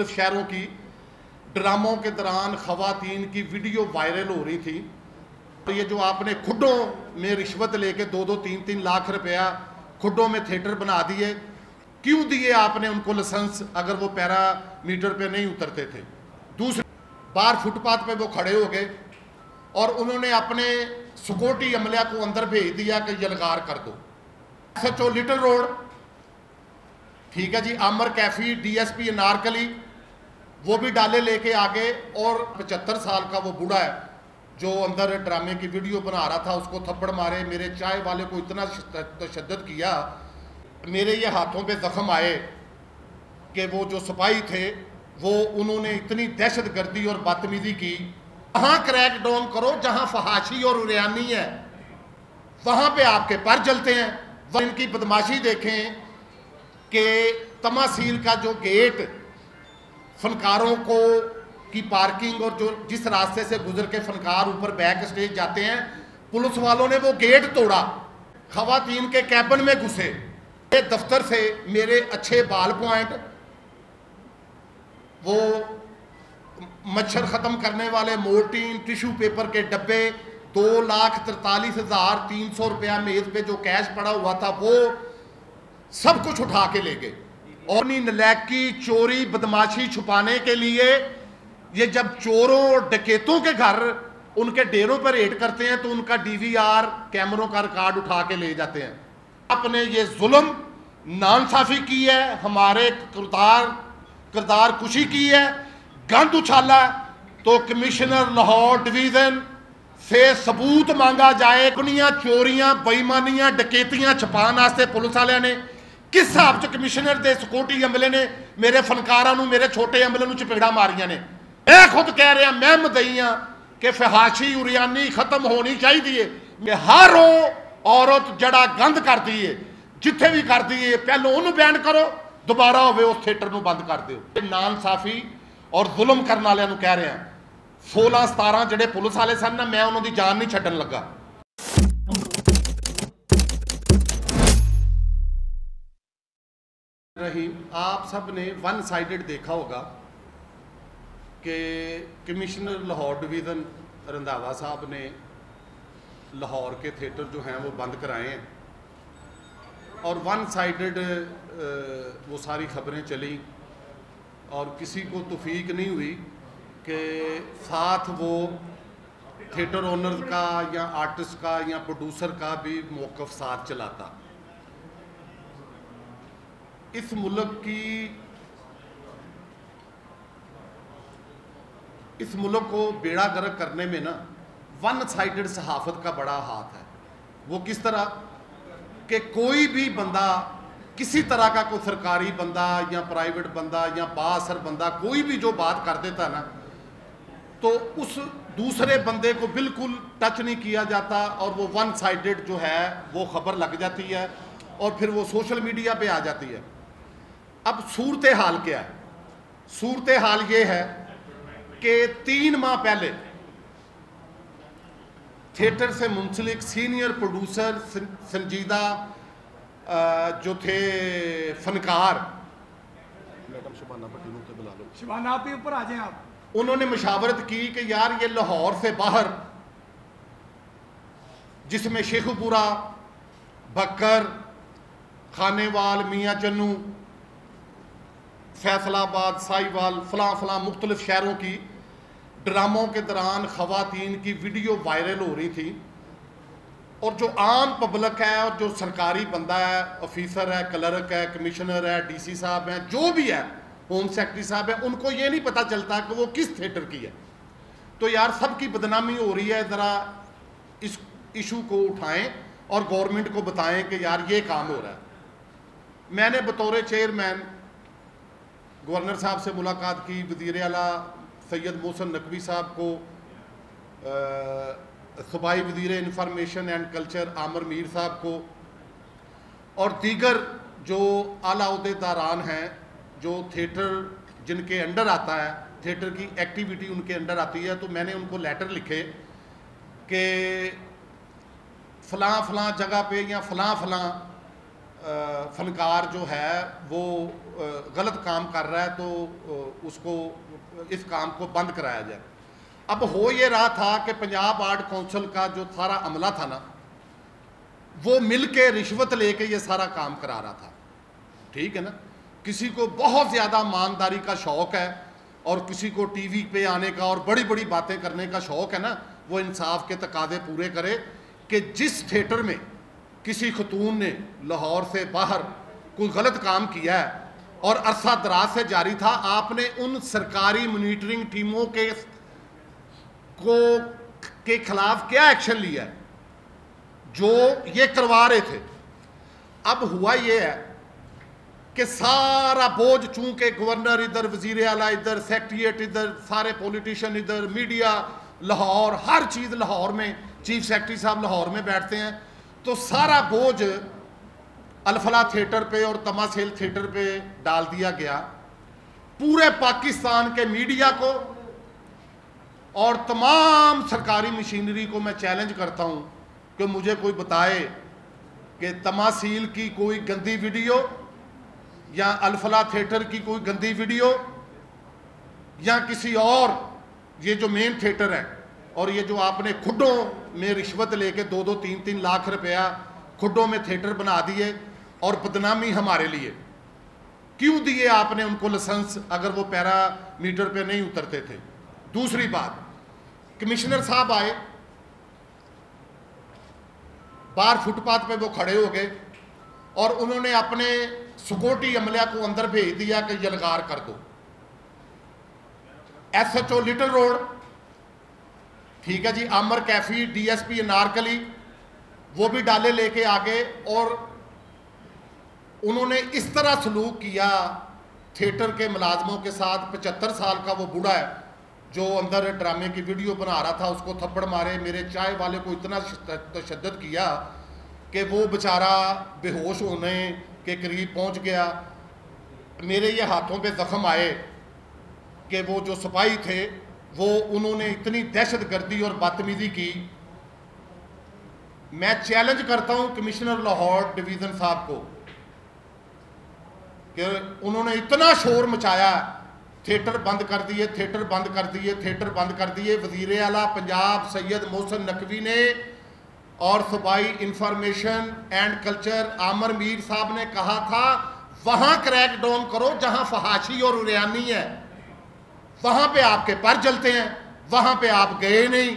मुख्तलिफ़ शहरों की ड्रामों के दौरान खवातीन की वीडियो वायरल हो रही थी। तो ये जो आपने खुडों में रिश्वत लेके दो दो तीन तीन लाख रुपया खुडों में थिएटर बना दिए, क्यों दिए आपने उनको लाइसेंस अगर वो पैरामीटर पे नहीं उतरते थे? दूसरे, बाहर फुटपाथ पे वो खड़े हो गए और उन्होंने अपने सिक्योरिटी अमलिया को अंदर भेज दिया कि यलगार कर दो। सचो लिटिल रोड, ठीक है जी, आमर कैफी, डीएसपी अनारकली वो भी डाले लेके आगे, और पचहत्तर साल का वो बूढ़ा है, जो अंदर ड्रामे की वीडियो बना रहा था, उसको थप्पड़ मारे, मेरे चाय वाले को इतना तशद किया, मेरे ये हाथों पे जख्म आए कि वो जो सिपाही थे, वो उन्होंने इतनी दहशत गर्दी और बदतमीजी की, वहाँ क्रैक डाउन करो, जहाँ फहाशी और उरियानी है, वहाँ पे आपके पर जलते हैं, वह इनकी बदमाशी देखें कि तमासील का जो गेट फनकारों को की पार्किंग और जो जिस रास्ते से गुजर के फनकार ऊपर बैक स्टेज जाते हैं, पुलिस वालों ने वो गेट तोड़ा। खवातीन के कैबिन में घुसे। दफ्तर से मेरे अच्छे बाल पॉइंट, वो मच्छर ख़त्म करने वाले मोर्टीन टिश्यू पेपर के डब्बे, दो लाख तरतालीस हज़ार तीन सौ रुपया मेज़ पे जो कैश पड़ा हुआ था, वो सब कुछ उठा के ले गए। और नलैकी चोरी, बदमाशी छुपाने के लिए ये जब चोरों और डकेतों के घर उनके डेरों पर रेड करते हैं तो उनका डीवीआर कैमरों का रिकॉर्ड उठा के ले जाते हैं। आपने ये जुल्म नानसाफी की है, हमारे किरदार किरदार कुशी की है। गंद उछाला तो कमिश्नर लाहौर डिवीज़न से सबूत मांगा जाए अपनिया चोरियाँ, बेईमानियाँ, डकैतियाँ छपान पुलिस वाले ने किस हिसाब च कमिश्नर के सिक्योरिटी अमले ने मेरे फनकारा मेरे छोटे अमले चपेड़ा मारिया ने मैं खुद कह रहा मैं मदई हाँ कि फहाशी उरियानी खत्म होनी चाहिए कि हर वो औरत जड़ा गंद करती है जिथे भी करती है पहले उन्होंने बैन करो दोबारा हो उस थिएटर बंद कर दो नान साफी और जुल्म करने वाले कह रहा सोलह सतारह जोड़े पुलिस वाले सन ना मैं उन्होंने जान नहीं छड़न लगा रहीम आप सबने वन साइडेड देखा होगा कि कमिश्नर लाहौर डिवीज़न रंधावा साहब ने लाहौर के थिएटर जो हैं वो बंद कराए हैं। और वन साइडेड वो सारी खबरें चली और किसी को तफीक नहीं हुई कि साथ वो थिएटर ओनर का या आर्टिस्ट का या प्रोड्यूसर का भी मौक़ साथ चलाता। इस मुल्क की, इस मुल्क को बेड़ा गर्क करने में ना वन साइडेड सहाफत का बड़ा हाथ है। वो किस तरह? कि कोई भी बंदा, किसी तरह का कोई सरकारी बंदा या प्राइवेट बंदा या बासर बंदा, कोई भी जो बात कर देता ना तो उस दूसरे बंदे को बिल्कुल टच नहीं किया जाता और वो वन साइडेड जो है, वो खबर लग जाती है और फिर वो सोशल मीडिया पे आ जाती है। अब सूरत हाल क्या है? सूरत हाल ये है कि तीन माह पहले थिएटर से मुंसलिक सीनियर प्रोड्यूसर संजीदा जो थे फनकार मैडम शुबाना भट्टी को बुला लो शुबाना आप ही ऊपर आ जाए आप। उन्होंने मशावरत की कि यार ये लाहौर से बाहर जिसमें शेखुपुरा बकर खानेवाल मियाँ चन्नू फैसलाबाद, साहिवाल, फलां फलां मुख्तलिफ़ शहरों की ड्रामों के दौरान खवातीन की वीडियो वायरल हो रही थी। और जो आम पब्लिक है, और जो सरकारी बंदा है, ऑफिसर है, क्लर्क है, कमिश्नर है डीसी साहब हैं, जो भी है, होम सेक्रेटरी साहब है, उनको ये नहीं पता चलता कि वो किस थिएटर की है। तो यार सबकी बदनामी हो रही है, ज़रा इस इशू को उठाएँ और गवर्नमेंट को बताएँ कि यार ये काम हो रहा है। मैंने बतौर चेयरमैन गवर्नर साहब से मुलाकात की, वज़ीर अला सैयद मोहसन नकवी साहब को सूबाई वज़ीर इंफॉर्मेशन एंड कल्चर आमर मीर साहब को, और दीगर जो आला अहदेदारान हैं, जो थिएटर जिनके अंडर आता है, थिएटर की एक्टिविटी उनके अंडर आती है तो मैंने उनको लेटर लिखे कि फ़लाँ फ़लाँ जगह पे या फ़लाँ फ़लाँ फनकार जो है, वो गलत काम कर रहा है तो उसको, इस काम को बंद कराया जाए। अब हो ये रहा था कि पंजाब आर्ट काउंसिल का जो सारा अमला था ना, वो मिल के रिश्वत लेके ये सारा काम करा रहा था। ठीक है ना? किसी को बहुत ज़्यादा ईमानदारी का शौक़ है, और किसी को टीवी पे आने का और बड़ी बड़ी बातें करने का शौक़ है ना, वो इंसाफ के तकादे पूरे करे कि जिस थिएटर में किसी खतून ने लाहौर से बाहर कोई गलत काम किया है और अरसा दराज से जारी था, आपने उन सरकारी मोनिटरिंग टीमों के को के खिलाफ क्या एक्शन लिया है? जो ये करवा रहे थे। अब हुआ ये है कि सारा बोझ चूँकि गवर्नर इधर, वज़ीर अला इधर सेक्रेटरीट इधर, सारे पॉलिटिशियन इधर मीडिया लाहौर, हर चीज़ लाहौर में चीफ सेक्रेटरी साहब लाहौर में बैठते हैं। तो सारा बोझ अलफला थिएटर पे और तमासेल थिएटर पे डाल दिया गया। पूरे पाकिस्तान के मीडिया को और तमाम सरकारी मशीनरी को मैं चैलेंज करता हूँ कि मुझे कोई बताए कि तमासील की कोई गंदी वीडियो या अल्फला थिएटर की कोई गंदी वीडियो या किसी और, ये जो मेन थिएटर है और ये जो आपने खुडों में रिश्वत लेके दो दो तीन तीन लाख रुपया खुडों में थिएटर बना दिए और बदनामी हमारे लिए, क्यों दिए आपने उनको लाइसेंस अगर वो पैरा मीटर पे नहीं उतरते थे? दूसरी बात, कमिश्नर साहब आए, बाहर फुटपाथ पे वो खड़े हो गए और उन्होंने अपने सिक्योरिटी अमलिया को अंदर भेज दिया कि यलगार कर दो। एसएचओ लिटिल रोड ठीक है जी, आमर कैफी, डीएसपी अनारकली वो भी डाले लेके आ गए और उन्होंने इस तरह सलूक किया, थिएटर के मुलाजमों के साथ, पचहत्तर साल का वो बूढ़ा है, जो अंदर ड्रामे की वीडियो बना रहा था, उसको थप्पड़ मारे, मेरे चाय वाले को इतना तशद किया कि वो बेचारा बेहोश होने के करीब पहुँच गया। मेरे ये हाथों पे ज़ख्म आए कि वो जो सिपाही थे वो उन्होंने इतनी दहशत गर्दी और बदतमीज़ी की। मैं चैलेंज करता हूँ कमिश्नर लाहौर डिवीज़न साहब को कि उन्होंने इतना शोर मचाया थिएटर बंद कर दिए थिएटर बंद कर दिए थिएटर बंद कर दिए। वज़ीर अला पंजाब सैयद मोहसन नकवी ने और सूबाई इंफॉर्मेशन एंड कल्चर आमर मीर साहब ने कहा था, वहाँ क्रैक डाउन करो जहाँ फहाशी और उरियानी है। वहाँ पे आपके पर जलते हैं, वहाँ पे आप गए नहीं।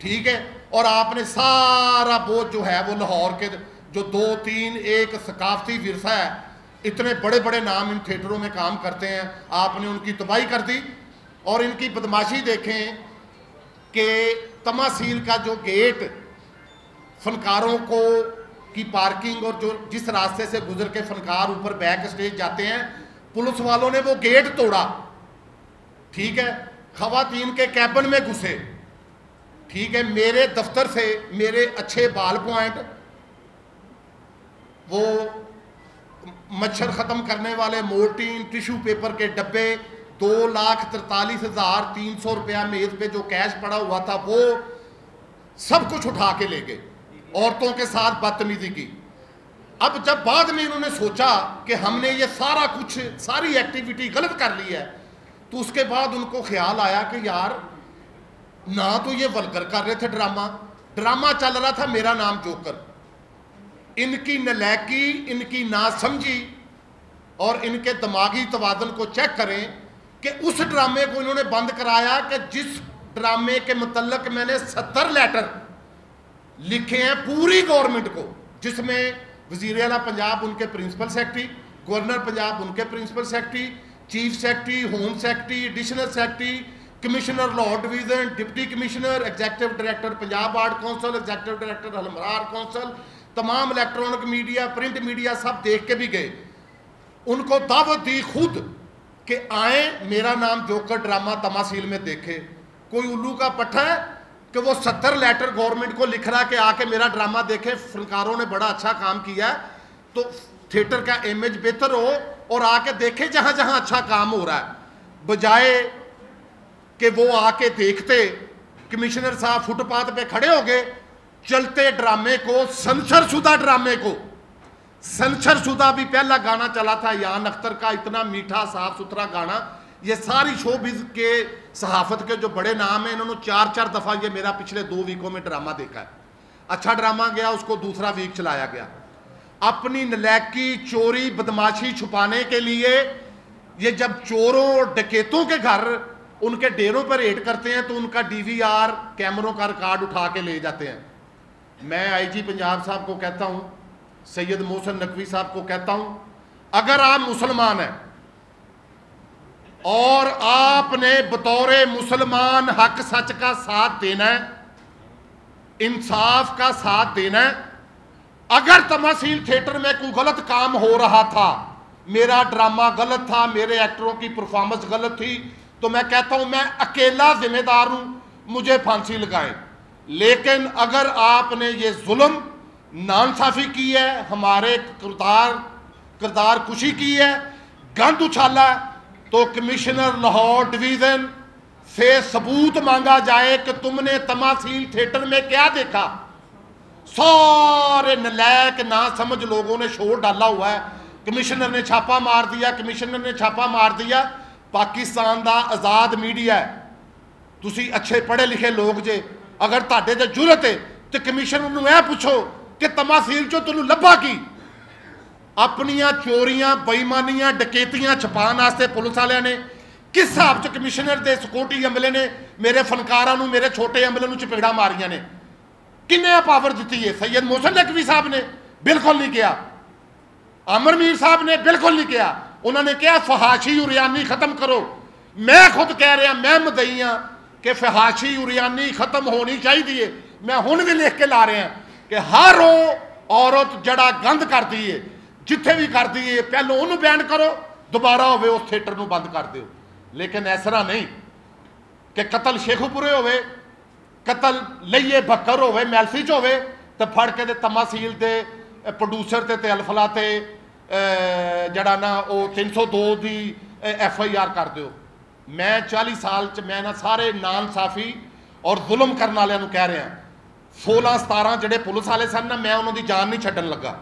ठीक है? और आपने सारा बोझ जो है वो लाहौर के जो दो, तीन, एक सकाफती विरसा है, इतने बड़े बड़े नाम इन थिएटरों में काम करते हैं। आपने उनकी तबाही कर दी और इनकी बदमाशी देखें कि तमासील का जो गेट फनकारों को की पार्किंग और जो जिस रास्ते से गुजर के फनकार ऊपर बैक स्टेज जाते हैं, पुलिस वालों ने वो गेट तोड़ा। ठीक है? खातन के कैबन में घुसे। ठीक है, मेरे दफ्तर से मेरे अच्छे बाल पॉइंट वो मच्छर ख़त्म करने वाले मोर्टीन टिश्यू पेपर के डब्बे दो लाख तरतालीस हज़ार तीन सौ रुपया मेज़ पे जो कैश पड़ा हुआ था, वो सब कुछ उठा के ले गए, औरतों के साथ बदतमीजी की। अब जब बाद में इन्होंने सोचा कि हमने ये सारा कुछ, सारी एक्टिविटी गलत कर ली है तो उसके बाद उनको ख्याल आया कि यार, ना तो ये वलगर कर रहे थे ड्रामा। ड्रामा चल रहा था, मेरा नाम जोकर। इनकी नलैकी, इनकी नासमझी और इनके दिमागी तवादन को चेक करें कि उस ड्रामे को इन्होंने बंद कराया कि जिस ड्रामे के मतलब मैंने सत्तर लेटर लिखे हैं पूरी गवर्नमेंट को, जिसमें वज़ीर अला पंजाब उनके प्रिंसिपल सेक्रेटरी गवर्नर पंजाब उनके principal secretary chief secretary, home secretary, additional secretary, commissioner law division, deputy commissioner executive director, Punjab art council executive director हलमरार council तमाम इलेक्ट्रॉनिक मीडिया, प्रिंट मीडिया सब देख के भी गए। उनको दावत दी खुद कि आए, मेरा नाम जोकर ड्रामा तमासील में देखे। कोई उल्लू का पट्टा है कि वो सत्तर लेटर गवर्नमेंट को लिख रहा कि आके मेरा ड्रामा देखे, फनकारों ने बड़ा अच्छा काम किया तो थिएटर का इमेज बेहतर हो और आके देखे जहाँ जहाँ अच्छा काम हो रहा है। बजाय कि वो आके देखते कमिश्नर साहब फुटपाथ पे खड़े हो गए, चलते ड्रामे को, संसर शुदा ड्रामे को। सेंसर शुदा भी पहला गाना चला था, यान अख्तर का इतना मीठा, साफ़ सुथरा गाना। ये सारी शोबिज के, सहाफत के जो बड़े नाम हैं, इन्होंने चार चार दफ़ा ये मेरा पिछले दो वीकों में ड्रामा देखा है। अच्छा ड्रामा गया, उसको दूसरा वीक चलाया गया। अपनी नलैकी चोरी बदमाशी छुपाने के लिए, ये जब चोरों और डकेतों के घर उनके डेरों पर रेड करते हैं तो उनका डीवीआर कैमरों का रिकॉर्ड उठा के ले जाते हैं। मैं आईजी पंजाब साहब को कहता हूँ, सैयद मोहसन नकवी साहब को कहता हूँ, अगर आप मुसलमान हैं और आपने बतौर मुसलमान हक सच का साथ देना है, इंसाफ का साथ देना है अगर तमासील थिएटर में कोई गलत काम हो रहा था, मेरा ड्रामा गलत था, मेरे एक्टरों की परफॉर्मेंस गलत थी तो मैं कहता हूँ, मैं अकेला जिम्मेदार हूँ, मुझे फांसी लगाएँ। लेकिन अगर आपने ये जुल्म नानसाफी की है, हमारे किरदार किरदार कुशी की है, गंद उछाला तो कमिश्नर लाहौर डिवीज़न से सबूत मांगा जाए कि तुमने तमासील थिएटर में क्या देखा। सारे नलैक ना समझ लोगों ने शोर डाला हुआ है कमिश्नर ने छापा मार दिया कमिश्नर ने छापा मार दिया पाकिस्तान का आज़ाद मीडिया है ਤੁਸੀਂ ਅੱਛੇ ਪੜ੍ਹੇ ਲਿਖੇ ਲੋਕ ਜੇ ਅਗਰ ਤੁਹਾਡੇ ਤੇ ਜੁਰਤ ਹੈ ਤੇ ਕਮਿਸ਼ਨਰ ਨੂੰ ਇਹ ਪੁੱਛੋ ਕਿ ਤਮਾਸੀਲ ਚੋਂ ਤੁਹਾਨੂੰ ਲੱਭਾ ਕੀ ਆਪਣੀਆਂ ਚੋਰੀਆਂ ਬੇਈਮਾਨੀਆਂ ਡਕੈਤੀਆਂ ਛਪਾਉਣ ਵਾਸਤੇ ਪੁਲਿਸ ਵਾਲਿਆਂ ਨੇ ਕਿਸ ਹਿਸਾਬ ਚ ਕਮਿਸ਼ਨਰ ਦੇ ਸਿਕਿਉਰਿਟੀ ਅਮਲੇ ਨੇ ਮੇਰੇ ਫਨਕਾਰਾਂ ਨੂੰ ਮੇਰੇ ਛੋਟੇ ਅਮਲੇ ਨੂੰ ਚਪੇੜਾ ਮਾਰੀਆਂ ਨੇ किन्ने पावर दी है? सैयद मोहसन नकवी साहब ने बिल्कुल नहीं किया। अमर मीर साहब ने बिल्कुल नहीं किया। उन्होंने कहा, फहाशी उरियानी खत्म करो। मैं खुद कह रहा, मैं मदई हाँ कि फहाशी उरियानी खत्म होनी चाहिए। मैं हूँ भी लिख के ला रहा कि हर वो औरत जड़ा गंद करती है जिथे भी करती है पहले उन्होंने बैन करो, दोबारा हो थिएटर बंद कर दो लेकिन इस तरह नहीं कि कतल शेखपुरे हो ਕਤਲ ਲਈਏ ਬੱਕਰ ਹੋਵੇ, ਮੈਲਸੀ ਚ ਹੋਵੇ, ਤੇ ਫੜ ਕੇ ਤੇ ਤਮਾਸੀਲ ਤੇ ਪ੍ਰੋਡਿਊਸਰ ਤੇ ਤੇ ਅਲਫਲਾ ਤੇ ਜਿਹੜਾ ਨਾ ਉਹ 302 ਦੀ ਐਫ ਆਈ ਆਰ ਕਰ ਦਿਓ। ਮੈਂ 40 ਸਾਲ ਚ ਮੈਂ ਨਾ ਸਾਰੇ ਨਾਨਸਾਫੀ ਔਰ ਜ਼ੁਲਮ ਕਰਨ ਵਾਲਿਆਂ ਨੂੰ ਕਹਿ ਰਿਹਾ। 16 17 ਜਿਹੜੇ ਪੁਲਿਸ ਵਾਲੇ ਸਨ ਨਾ, ਮੈਂ ਉਹਨਾਂ ਦੀ ਜਾਨ ਨਹੀਂ ਛੱਡਣ ਲੱਗਾ।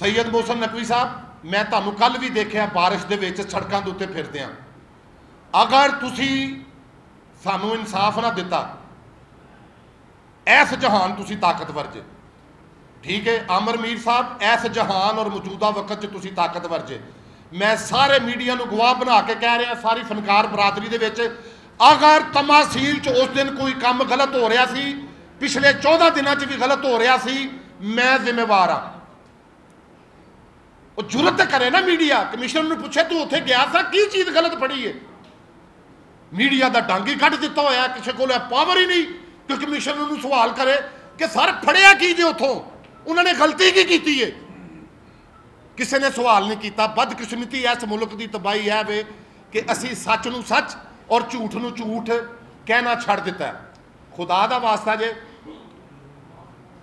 ਸੈयद ਮੋਹਸਨ ਨਕਵੀ ਸਾਹਿਬ, ਮੈਂ ਤੁਹਾਨੂੰ ਕੱਲ ਵੀ ਦੇਖਿਆ, ਬਾਰਿਸ਼ ਦੇ ਵਿੱਚ ਸੜਕਾਂ ਦੇ ਉੱਤੇ ਫਿਰਦੇ ਆ ਅਗਰ ਤੁਸੀਂ ਸਾਨੂੰ ਇਨਸਾਫ ਨਾ ਦਿੱਤਾ। ਐਸ ਜਹਾਨ ਤੁਸੀਂ ਤਾਕਤਵਰ ਜੇ। ਠੀਕ ਹੈ, ਆਮਰ ਮੀਰ ਸਾਹਿਬ, ਐਸ ਜਹਾਨ ਔਰ ਮੌਜੂਦਾ ਵਕਤ 'ਚ ਤੁਸੀਂ ਤਾਕਤਵਰ ਜੇ। ਮੈਂ ਸਾਰੇ ਮੀਡੀਆ ਨੂੰ ਗਵਾਹ ਬਣਾ ਕੇ ਕਹਿ ਰਿਹਾ, ਸਾਰੀ ਫਨਕਾਰ ਬਰਾਦਰੀ ਦੇ ਵਿੱਚ, ਅਗਰ ਤਮਾਸੀਲ 'ਚ ਉਸ ਦਿਨ ਕੋਈ ਕੰਮ ਗਲਤ ਹੋ ਰਿਹਾ ਸੀ, ਪਿਛਲੇ 14 ਦਿਨਾਂ 'ਚ ਵੀ ਗਲਤ ਹੋ ਰਿਹਾ ਸੀ, ਮੈਂ ਜ਼ਿੰਮੇਵਾਰ ਆ ਉਹ ਜੁਰਤ ਕਰੇ ਨਾ ਮੀਡੀਆ। ਕਮਿਸ਼ਨਰ ਨੂੰ ਪੁੱਛੇ, ਤੂੰ ਉੱਥੇ ਗਿਆ ਸਾਂ? ਕੀ ਚੀਜ਼ ਗਲਤ ਪੜੀ ਏ? ਮੀਡੀਆ ਦਾ ਡੰਗ ਹੀ ਕੱਢ ਦਿੱਤਾ ਹੋਇਆ, ਕਿਸੇ ਕੋਲ ਪਾਵਰ ਹੀ ਨਹੀਂ ਕਿ ਕਮਿਸ਼ਨਰ ਨੂੰ ਸਵਾਲ ਕਰੇ ਕਿ ਸਰ ਫੜਿਆ ਕੀ ਜੇ ਉਥੋਂ? ਉਹਨਾਂ ਨੇ ਗਲਤੀ ਕੀ ਕੀਤੀ ਏ? ਕਿਸੇ ਨੇ ਸਵਾਲ ਨਹੀਂ ਕੀਤਾ। ਬਦਕਿਸਮਤੀ ਇਸ ਮੁਲਕ ਦੀ ਤਬਾਹੀ ਹੈ ਵੇ ਕਿ ਅਸੀਂ ਸੱਚ ਨੂੰ ਸੱਚ ਔਰ ਝੂਠ ਨੂੰ ਝੂਠ ਕਹਿਣਾ ਛੱਡ ਦਿੱਤਾ ਖੁਦਾ ਦਾ ਵਾਸਤਾ ਜੇ।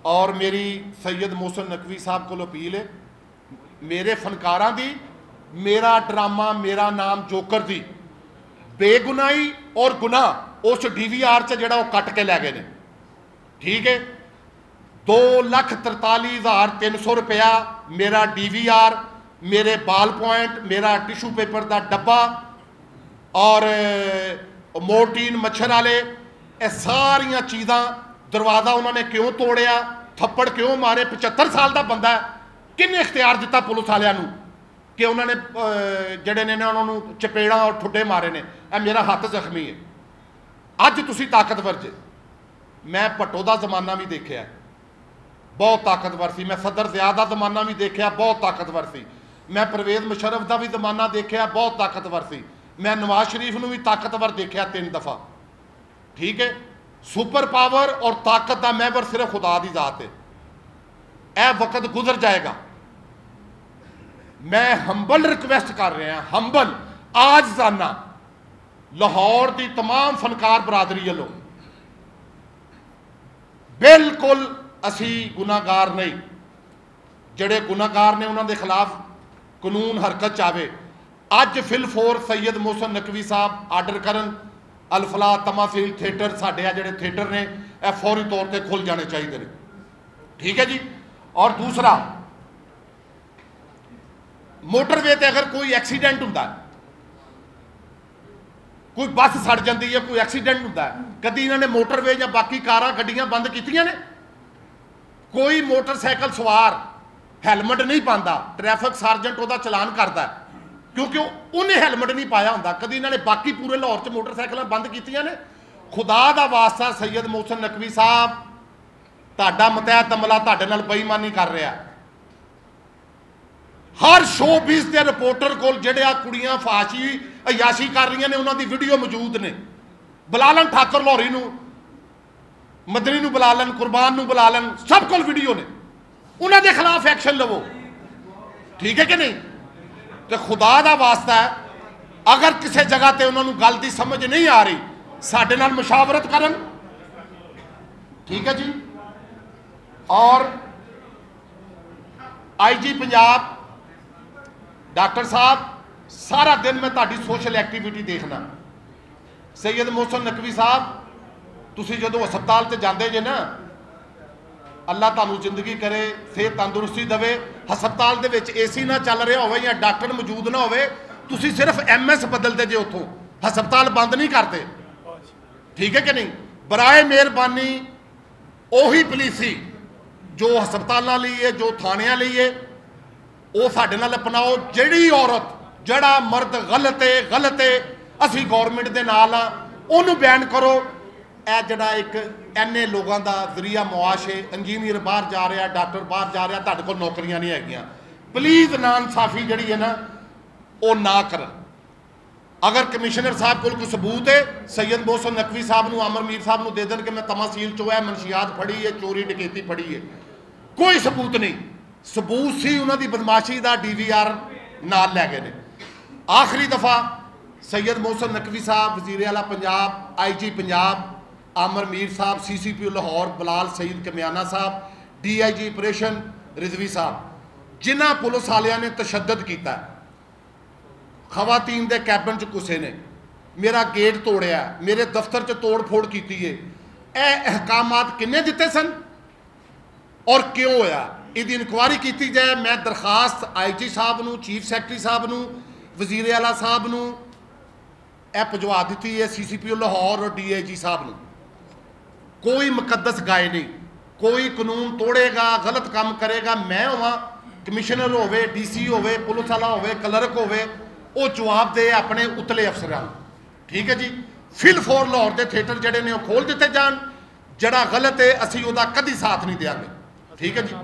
ਔਰ ਮੇਰੀ ਸੈयद ਮੋਸਨ ਨਕਵੀ ਸਾਹਿਬ ਕੋਲ ਅਪੀਲ ਹੈ ਮੇਰੇ ਫਨਕਾਰਾਂ ਦੀ, ਮੇਰਾ ਡਰਾਮਾ, ਮੇਰਾ ਨਾਮ ਜੋਕਰ ਦੀ ਬੇਗੁਨਾਹੀ ਔਰ ਗੁਨਾਹ, ਉਸ ਡੀਵੀਆਰ ਚ ਜਿਹੜਾ ਉਹ ਕੱਟ ਕੇ ਲੈ ਗਏ ਨੇ। ਠੀਕ ਹੈ? 243300 ਰੁਪਇਆ ਮੇਰਾ ਡੀਵੀਆਰ, ਮੇਰੇ ਬਾਲ ਪੁਆਇੰਟ, ਮੇਰਾ ਟਿਸ਼ੂ ਪੇਪਰ ਦਾ ਡੱਬਾ ਔਰ ਮੋਰਟੀਨ ਮੱਛਰ ਵਾਲੇ, ਇਹ ਸਾਰੀਆਂ ਚੀਜ਼ਾਂ ਦਰਵਾਜ਼ਾ ਉਹਨਾਂ ਨੇ ਕਿਉਂ ਤੋੜਿਆ, ਥੱਪੜ ਕਿਉਂ ਮਾਰੇ? 75 ਸਾਲ ਦਾ ਬੰਦਾ ਕਿੰਨੇ ਇਖਤਿਆਰ ਦਿੱਤਾ ਪੁਲਿਸ ਵਾਲਿਆਂ ਨੂੰ? ਕਿ ਉਹਨਾਂ ਨੇ ਜਿਹੜੇ ਨੇ ਨਾ ਉਹਨਾਂ ਨੂੰ ਚਪੇੜਾਂ ਔਰ ਠੁੱਡੇ ਮਾਰੇ ਨੇ, ਇਹ ਮੇਰਾ ਹੱਥ ਜ਼ਖਮੀ ਹੈ। ਅੱਜ ਤੁਸੀਂ ਤਾਕਤਵਰ ਜੇ। ਮੈਂ ਭੱਟੋ ਦਾ ਜ਼ਮਾਨਾ ਵੀ ਦੇਖਿਆ। ਬਹੁਤ ਤਾਕਤਵਰ ਸੀ। ਮੈਂ ਸਦਰ ਜ਼ਿਆ ਦਾ ਜ਼ਮਾਨਾ ਵੀ ਦੇਖਿਆ, ਬਹੁਤ ਤਾਕਤਵਰ ਸੀ। ਮੈਂ ਪਰਵੇਜ਼ ਮੁਸ਼ਰਫ ਦਾ ਵੀ ਜ਼ਮਾਨਾ ਦੇਖਿਆ, ਬਹੁਤ ਤਾਕਤਵਰ ਸੀ। ਮੈਂ ਨਵਾਜ਼ ਸ਼ਰੀਫ ਨੂੰ ਵੀ ਤਾਕਤਵਰ ਦੇਖਿਆ ਤਿੰਨ ਦਫਾ। ਠੀਕ ਹੈ? ਸੁਪਰ ਪਾਵਰ ਔਰ ਤਾਕਤ ਦਾ ਮਹਿਵਰ ਸਿਰਫ ਖੁਦਾ ਦੀ ਜ਼ਾਤ ਹੈ। ਇਹ ਵਕਤ ਗੁਜ਼ਰ ਜਾਏਗਾ। ਮੈਂ ਹੰਬਲ ਰਿਕਵੈਸਟ ਕਰ ਰਿਹਾ ਹੰਬਲ ਆਜਜ਼ਾਨਾ ਲਾਹੌਰ ਦੀ तमाम ਫਨਕਾਰ ਬਰਾਦਰੀ ਵੱਲੋਂ। ਬਿਲਕੁਲ ਅਸੀਂ ਗੁਨਾਹਗਾਰ ਨਹੀਂ। ਜਿਹੜੇ ਗੁਨਾਹਗਾਰ ਨੇ ਉਹਨਾਂ ਦੇ ਖਿਲਾਫ ਕਾਨੂੰਨ ਹਰਕਤ ਚ ਆਵੇ। ਅੱਜ ਫਿਲਫੋਰ ਸੈਦ ਮੋਹਸਨ ਨਕਵੀ ਸਾਹਿਬ ਆਰਡਰ ਕਰਨ ਅਲਫਲਾ ਤਮਾਸੀਲ ਥੀਏਟਰ ਸਾਡੇ ਆ ਜਿਹੜੇ ਥੀਏਟਰ ਨੇ, ਇਹ ਫੌਰੀ ਤੌਰ ਤੇ ਖੁੱਲ ਜਾਣੇ ਚਾਹੀਦੇ ਨੇ। ਠੀਕ ਹੈ ਜੀ? ਔਰ ਦੂਸਰਾ ਮੋਟਰਵੇ ਤੇ ਅਗਰ ਕੋਈ ਐਕਸੀਡੈਂਟ ਹੁੰਦਾ, ਕੋਈ ਬੱਸ ਸੜ ਜਾਂਦੀ ਹੈ, ਕੋਈ ਐਕਸੀਡੈਂਟ ਹੁੰਦਾ, ਕਦੀ ਇਹਨਾਂ ਨੇ ਮੋਟਰਵੇ ਜਾਂ ਬਾਕੀ ਕਾਰਾਂ, ਗੱਡੀਆਂ ਬੰਦ ਕੀਤੀਆਂ ਨੇ? ਕੋਈ ਮੋਟਰਸਾਈਕਲ ਸਵਾਰ ਹੈਲਮਟ ਨਹੀਂ ਪਾਉਂਦਾ, ਟ੍ਰੈਫਿਕ ਸਰਜੈਂਟ ਉਹਦਾ ਚਲਾਨ ਕਰਦਾ ਕਿਉਂਕਿ ਉਹਨੇ ਹੈਲਮਟ ਨਹੀਂ ਪਾਇਆ ਹੁੰਦਾ। ਕਦੀ ਇਹਨਾਂ ਨੇ ਬਾਕੀ ਪੂਰੇ ਲਾਹੌਰ 'ਚ ਮੋਟਰਸਾਈਕਲਾਂ ਬੰਦ ਕੀਤੀਆਂ ਨੇ? ਖੁਦਾ ਦਾ ਵਾਸਤਾ ਸੈਯਦ ਮੋਹਸਨ ਨਕਵੀ ਸਾਹਿਬ, ਤੁਹਾਡਾ ਮਤਹਿਤ ਅਮਲਾ ਤੁਹਾਡੇ ਨਾਲ ਬੇਈਮਾਨੀ ਕਰ ਰਿਹਾ। ਹਰ ਸ਼ੋਬਿਸ ਦੇ ਰਿਪੋਰਟਰ ਕੋਲ ਜਿਹੜੇ ਆ ਕੁੜੀਆਂ ਫਾਸ਼ੀ, ਅਯਾਸ਼ੀ ਕਰ ਰਹੀਆਂ ਨੇ, ਉਹਨਾਂ ਦੀ ਵੀਡੀਓ ਮੌਜੂਦ ਨੇ। ਬੁਲਾ ਲੈਣ ਠਾਕਰ ਲੋਹਰੀ ਨੂੰ ਮਦਨੀ ਨੂੰ ਬੁਲਾ ਲੈਣ, ਕੁਰਬਾਨ ਨੂੰ ਬੁਲਾ ਲੈਣ, ਸਭ ਕੋਲ ਵੀਡੀਓ ਨੇ। ਉਹਨਾਂ ਦੇ ਖਿਲਾਫ ਐਕਸ਼ਨ ਲਵੋ। ਠੀਕ ਹੈ ਕਿ ਨਹੀਂ? ਤੇ ਖੁਦਾ ਦਾ ਵਾਸਤਾ ਹੈ, ਅਗਰ ਕਿਸੇ ਜਗ੍ਹਾ ਤੇ ਉਹਨਾਂ ਨੂੰ ਗੱਲ ਦੀ ਸਮਝ ਨਹੀਂ ਆ ਰਹੀ, ਸਾਡੇ ਨਾਲ ਮੁਸ਼ਾਵਰਤ ਕਰਨ। ਠੀਕ ਹੈ ਜੀ? ਔਰ ਆਈਜੀ ਪੰਜਾਬ ਡਾਕਟਰ ਸਾਹਿਬ, ਸਾਰਾ ਦਿਨ ਮੈਂ ਤੁਹਾਡੀ ਸੋਸ਼ਲ ਐਕਟੀਵਿਟੀ ਦੇਖਣਾ ਸੈਯਦ ਮੋਹਸਨ ਨਕਵੀ ਸਾਹਿਬ, ਤੁਸੀਂ ਜਦੋਂ ਹਸਪਤਾਲ ਤੇ ਜਾਂਦੇ ਜੇ ਨਾ, ਅੱਲਾ ਤੁਹਾਨੂੰ ਜ਼ਿੰਦਗੀ ਕਰੇ, ਸਿਹਤ ਤੰਦਰੁਸਤੀ ਦੇਵੇ, ਹਸਪਤਾਲ ਦੇ ਵਿੱਚ ਏਸੀ ਨਾ ਚੱਲ ਰਿਹਾ ਹੋਵੇ ਜਾਂ ਡਾਕਟਰ ਮੌਜੂਦ ਨਾ ਹੋਵੇ, ਤੁਸੀਂ ਸਿਰਫ ਐਮਐਸ ਬਦਲਦੇ ਜੇ ਉੱਥੋਂ। ਹਸਪਤਾਲ ਬੰਦ ਨਹੀਂ ਕਰਦੇ। ਠੀਕ ਹੈ ਕਿ ਨਹੀਂ? ਬਰਾਏ ਮਿਹਰਬਾਨੀ, ਉਹੀ ਪੁਲਿਸੀ ਜੋ ਹਸਪਤਾਲਾਂ ਲਈ ਹੈ, ਜੋ ਥਾਣਿਆਂ ਲਈ ਹੈ। ਉਹ ਸਾਡੇ ਨਾਲ ਅਪਣਾਓ, ਜਿਹੜੀ ਔਰਤ, ਜਿਹੜਾ ਮਰਦ ਗਲਤ ਹੈ ਗਲਤ ਹੈ ਅਸੀਂ ਗਵਰਨਮੈਂਟ ਦੇ ਨਾਲ ਆ, ਉਹਨੂੰ ਬੈਨ ਕਰੋ। ਇਹ ਜਿਹੜਾ ਇੱਕ ਐਨੇ ਲੋਕਾਂ ਦਾ ਜ਼ਰੀਆ ਮੁਆਸ਼ ਹੈ ਇੰਜੀਨੀਅਰ ਬਾਹਰ ਜਾ ਰਿਹਾ ਡਾਕਟਰ ਬਾਹਰ ਜਾ ਰਿਹਾ, ਤੁਹਾਡੇ ਕੋਲ ਨੌਕਰੀਆਂ ਨਹੀਂ ਹੈਗੀਆਂ। ਪਲੀਜ਼ ਨਾ ਇਨਸਾਫ਼ੀ ਜਿਹੜੀ ਹੈ ਨਾ, ਉਹ ਨਾ ਕਰਨ ਅਗਰ ਕਮਿਸ਼ਨਰ ਸਾਹਿਬ ਕੋਲ ਕੋਈ ਸਬੂਤ ਹੈ ਸੈਯਦ ਮੋਹਸਨ ਨਕਵੀ ਸਾਹਿਬ ਨੂੰ ਅਮਰ ਮੀਰ ਸਾਹਿਬ ਨੂੰ ਦੇ ਦੇਣ ਕਿ ਮੈਂ ਤਮਾਸੀਲ ਚੋਂ ਹੈ ਮਨਸ਼ੀਆਤ ਫੜੀ ਹੈ ਚੋਰੀ, ਡਕੈਤੀ ਫੜੀ ਹੈ ਕੋਈ ਸਬੂਤ ਨਹੀਂ। ਸਬੂਤ ਸੀ ਉਹਨਾਂ ਦੀ ਬਦਮਾਸ਼ੀ ਦਾ ਡੀਵੀਆਰ ਨਾਲ ਲੈ ਗਏ ਨੇ। ਆਖਰੀ ਦਫਾ ਸੈਯਦ ਮੋਹਸਨ ਨਕਵੀ ਸਾਹਿਬ, ਵਜ਼ੀਰ ਆਲਾ ਪੰਜਾਬ ਆਈਜੀ ਪੰਜਾਬ, ਆਮਰ ਮੀਰ ਸਾਹਿਬ ਸੀਸੀਪੀ ਲਾਹੌਰ, ਬਲਾਲ ਸਈਦ ਕਮਿਆਨਾ ਸਾਹਿਬ ਡੀਆਈਜੀ ਆਪਰੇਸ਼ਨ ਰਿਜ਼ਵੀ ਸਾਹਿਬ। ਜਿਨ੍ਹਾਂ ਪੁਲਿਸ ਵਾਲਿਆਂ ਨੇ ਤਸ਼ੱਦਦ ਕੀਤਾ। ਖਵਾਤੀਨ ਦੇ ਕੈਬਨ ਚ ਘੁਸੇ ਨੇ। ਮੇਰਾ ਗੇਟ ਤੋੜਿਆ, ਮੇਰੇ ਦਫ਼ਤਰ ਚ ਤੋੜ ਫੋੜ ਕੀਤੀ ਏ। ਇਹ ਅਹਿਕਾਮਾਤ ਕਿੰਨੇ ਦਿੱਤੇ ਸਨ? ਔਰ ਕਿਉਂ ਹੋਇਆ? ਇਹਦੀ ਇਨਕੁਆਇਰੀ ਕੀਤੀ ਜਾਏ, ਮੈਂ ਦਰਖਾਸਤ ਆਈਜੀ ਸਾਹਿਬ ਨੂੰ, ਚੀਫ ਸੈਕਟਰੀ ਸਾਹਿਬ ਨੂੰ, ਵਜ਼ੀਰ ਆਲਾ ਸਾਹਿਬ ਨੂੰ, ਇਹ ਭਜਵਾ ਦਿੱਤੀ ਹੈ ਸੀਸੀਪੀਓ ਲਾਹੌਰ ਔਰ ਡੀਆਈਜੀ ਸਾਹਿਬ ਨੂੰ। ਕੋਈ ਮੁਕੱਦਸ ਗਾਏ ਨਹੀਂ, ਕੋਈ ਕਾਨੂੰਨ ਤੋੜੇਗਾ, ਗਲਤ ਕੰਮ ਕਰੇਗਾ, ਮੈਂ ਹੋਵਾਂ, ਕਮਿਸ਼ਨਰ ਹੋਵੇ ਡੀਸੀ ਹੋਵੇ, ਪੁਲਿਸ ਵਾਲਾ ਹੋਵੇ, ਕਲਰਕ ਹੋਵੇ, ਉਹ ਜਵਾਬ ਦੇ ਆਪਣੇ ਉਤਲੇ ਅਫਸਰਾਂ ਨੂੰ। ਠੀਕ ਹੈ ਜੀ? ਫਿਲ ਫੋਰ ਲਾਹੌਰ ਦੇ ਥੀਏਟਰ ਜਿਹੜੇ ਨੇ ਉਹ ਖੋਲ ਦਿੱਤੇ ਜਾਣ, ਜਿਹੜਾ ਗਲਤ ਹੈ, ਅਸੀਂ ਉਹਦਾ ਕਦੀ ਸਾਥ ਨਹੀਂ ਦੇਵਾਂਗੇ ਠੀਕ ਹੈ ਜੀ?